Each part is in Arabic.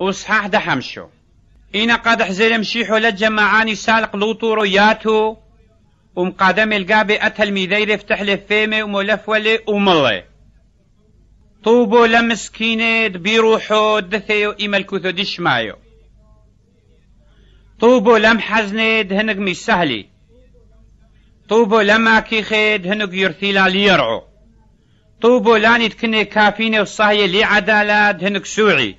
وصحاح دحمشو. إنا قد حزل مشيحو لجماعاني سالق لوطورو ياتو ومقادم القابي أتل ميذير افتح لي فيمي ومولف ولي وملي. طوبو لمسكينة بيروحو دثيو إما الكوثو ديش مايو طوبو لم هنق مي سهلي طوبو لما كيخيد هنق يرثيلا ليرعو. طوبو لاني تكني كافيني وصاهية لي عدالة هنق سوعي.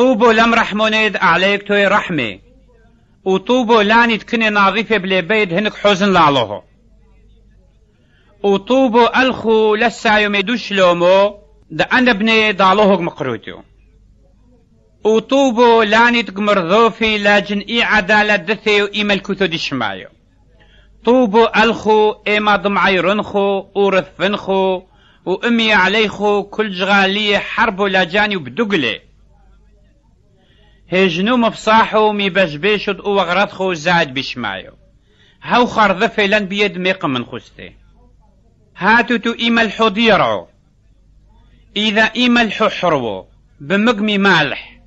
طوبو لم رحمونيد عليك توي رحمه وطوبو لاني تكني نظيفة بلي بيد هنك حزن لعلوه وطوبو ألخو لسا يمدوش لومو دا أنا بني دالوه مقروتو وطوبو لاني تقمرضوفي لاجن إي عدالة دثيو إيما الكتو دشمايو طوبو ألخو إما ضمعي رنخو ورثفنخو وأمي عليخو كل جغالية حربو لاجاني وبدقلي هجنو مفصاحو مي بشبيشد أو وغرضخو زاد بشمايو. هاو خرضفي لن بيد ميق من خستي هاتو تو إيما الحضيرو إذا إيما الححرو بمقمي مالح.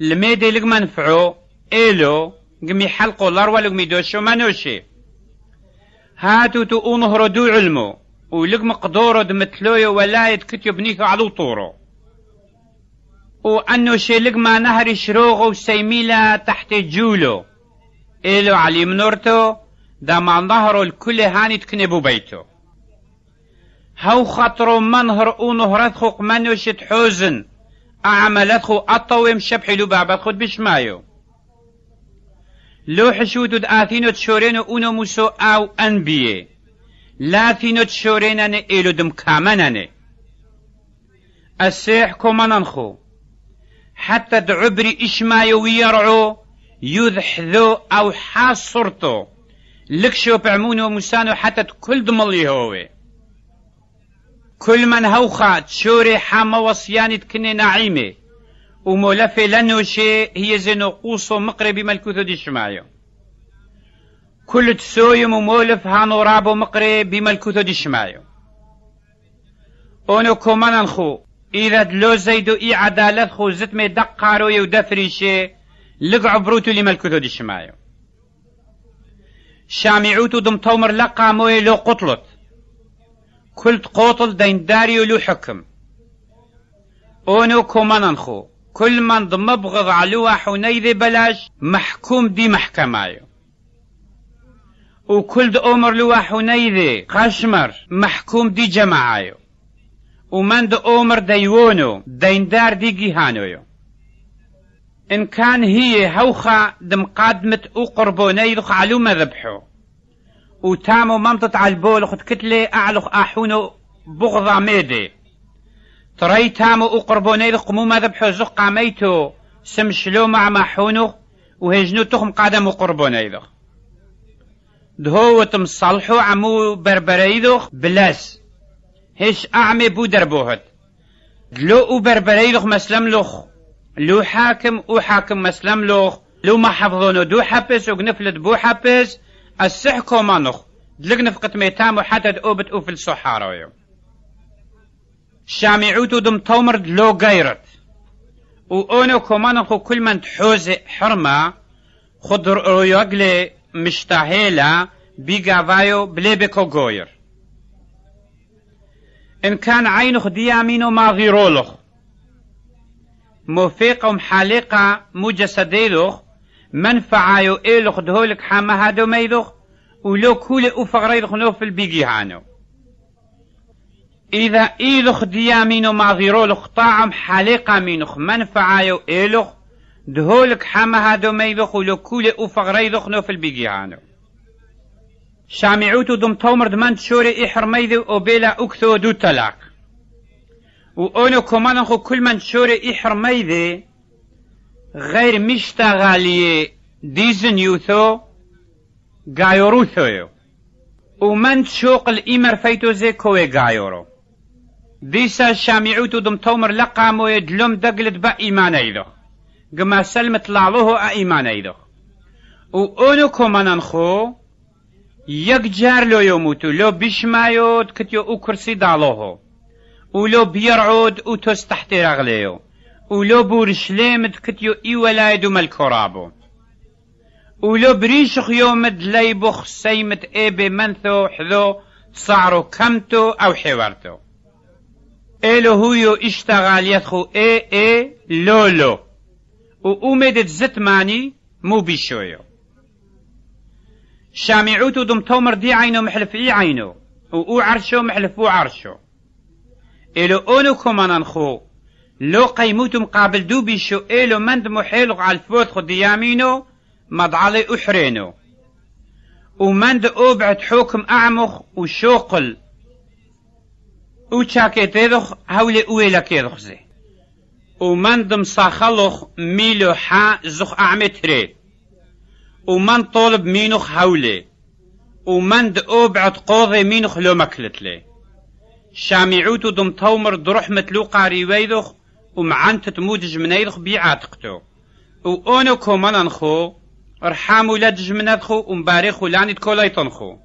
الميدي لق منفعو إيلو قمي حلقو لاروا لقمي دوشو منوشي. هاتو تو أونهرو دو علمو ولق مقدورو دمتلويو ولايد كتب نيثو علو طورو. وأنه شيلق ما نهر شروغ وسيميلا تحت جولو. إلو علي منورتو دا ما نهر الكل هاني تكنبو بيتو هاو خطرو منهر أو نهرتخو قمانو شت حوزن. أعملتخو أطوي مشبحي لو بابا خد بشمايو لو حشودو آثينو تشورينو اونو موسو أو أنبيه لا ثينو تشوريناني إلو دم كامناني السيح كومانانخو حتى دعبري إشما ويرعو يذحذو أو حاصرتو. لكشو بعمونو مسانو حتى كل دمالي هو كل من هوخا تشوري حاما وصياني تكني نعيمي. ومولفي لنوشي هي زينو قوصو مقرب ملكوثو دي شمايو كل تسويم ومولف هانو رابو مقرب بملكوثو دي شمايو أونو كومان خو دلو زيدو إي عدالة خو زت مي دقارو يو دفريشي لقع بروتو لما الكتو دي شمايو. شامعوتو دم تومر لقا موي لو قطلت. كلت قوطل دين داريو لو حكم. أونو كومانان خو كل من ضم بغض علوها حنيذ بلاش محكوم دي محكمايو. وكل أمر لوا حنيذ قشمر محكوم دي جماعايو. ومن د عمر ديونو ديندار دي جيهانويو إن كان هي هوخة دم قادمة أو قربوني ذخ علومة ذبحو وتامو منطت على البول خد كتلة أعلق أحونو بغضة ميدي تري تامو أو قربوني ذخ مو ما ذبحو زخ قاميتو سمشلو مع محونو وهجنو تخم قادم قربوني ذخ دهو وتمصلحو عمو بربري ذخ بلاس هش أعمي بو دربوهت لو بربري لخ مسلم لخ لو حاكم أو حاكم مسلم لخ لو ما حفظونو دو حبس وقنفلت بو حبس السح كومانخ دلق نفقت ميتام حتى دؤبت أو في الصحارة شامعوتو دم تومر لو غيرت. وأونو كومانخو كل من تحوز حرمة خد رؤيقلي مشتاهيلا فايو بليبكو غوير إن كان عينخ ديامينو ما غيرولخ. موفيقة ومحالقة مجسديلخ. منفعة إيلخ دهولك حما هادو ميلخ. ولو كل أفغريلخ نوف البيجي هانو إذا إيلخ ديامينو ما غيرولخ طاعم حالقة مينخ. منفعة إيلخ دهولك حما هادو ميلخ. ولو كل أفغريلخ نوف البيجي هانو شامعوتو دم تومر دمان شوري إحرميذو وبيلا أكثو دو تلاق وأونو كمان خو كل من شوري إحرميذي غير مشتغالية ديزن يوثو غايوروثو ومن شوق الإمر فيتو زي كوي غايورو. ديسا شامعوتو دم تومر لقامو يدلوم دقلت با إيمان أيضو قما سلمت لعلوه أيمان أيضو وأونو كمان خو يك جار لو يموتو لو بشمايود كتيو أو كرسي دالوهو ولو بيرعود أو توس تحت رغليو ولو بورشليمت كتيو اي ولايدو مالكورابو ولو بريشخ يومد ليبخ سيمت ايبي منثو حذو تصعرو كمتو أو حوارتو إلو هو اشتغل يدخو اي اي لولو وأمدت زتماني مو بيشويو شامعوتو دم تومر دي عينو محلف إي عينو. وأو عرشو محلف أو عرشو. إلو أونو كمان خو. لو قيموتو مقابل دو بيشو إلو مند محيلق على الفوت خو ديامينو مضعلي أحرينو. ومند أوبعت حكم أعمخ وشوقل وشاكيتيدخ هولي أويلا كيدخ ومن دم صاخلخ ميلو حا زخ أعمتري ومن طولب مينوخ هولي ومن دأوبعت قوضي مينوخ لو مكلتلي شامعوتو دم تومر دروح متلو قاري ويدخ ومعنت تمودج منيدخ بيعاتقتو. وأونو كومانا خو ارحامو لدج منادخو ومباريخو لاني تكولايتنخو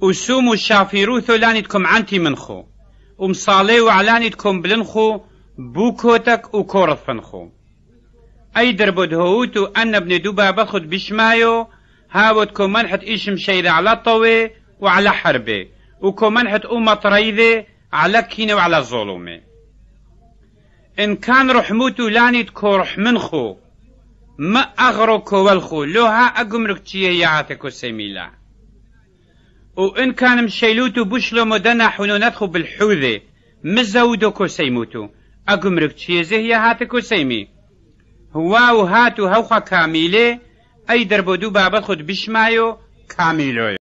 وسوم الشافيروثو لانيتكم عنتي منخو ومصالي وعلانيتكم بلنخو بوكوتك وكورثفنخو أي دربود هوتو أن ابن دوبا بخد بشمايو هاوتكم منحت إيشم شيدة على طوي وعلى حربي وكم منحت أمة طريدة على كينة وعلى ظلومة إن كان رحموتو لانيت كورح منخو ما أغرو كوالخو لوها أقمرك تيه يعاتكو سيميلا وإن كان مشيلوتو بشلو مدنا حنونتخو بالحوذة مزودو كو سيموتو أقمرك تشيزه يا هاتكو سيمي هوا و هات و هەوخە کامیلێ ئەی دەربۆ دوو بابەت خودت بشمایۆ کامیلۆی